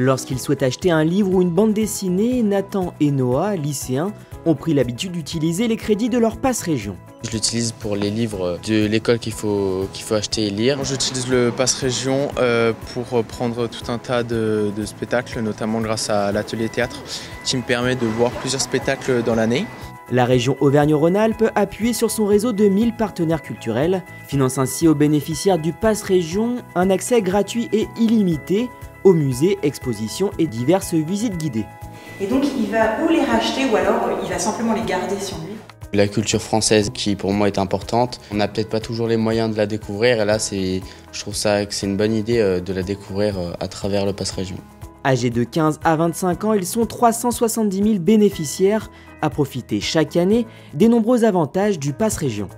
Lorsqu'ils souhaitent acheter un livre ou une bande dessinée, Nathan et Noah, lycéens, ont pris l'habitude d'utiliser les crédits de leur passe région. Je l'utilise pour les livres de l'école qu'il faut, qu'il faut acheter et lire. J'utilise le passe région euh, pour prendre tout un tas de, de spectacles, notamment grâce à l'atelier théâtre, qui me permet de voir plusieurs spectacles dans l'année. La région Auvergne-Rhône-Alpes, appuyée sur son réseau de 1000 partenaires culturels, finance ainsi aux bénéficiaires du Pass Région un accès gratuit et illimité aux musées, expositions et diverses visites guidées. Et donc il va ou les racheter ou alors euh, il va simplement les garder sur lui. La culture française qui pour moi est importante, on n'a peut-être pas toujours les moyens de la découvrir et là c'est, je trouve ça que c'est une bonne idée euh, de la découvrir euh, à travers le Pass Région. Âgés de 15 à 25 ans, ils sont 370 000 bénéficiaires à profiter chaque année des nombreux avantages du Pass Région.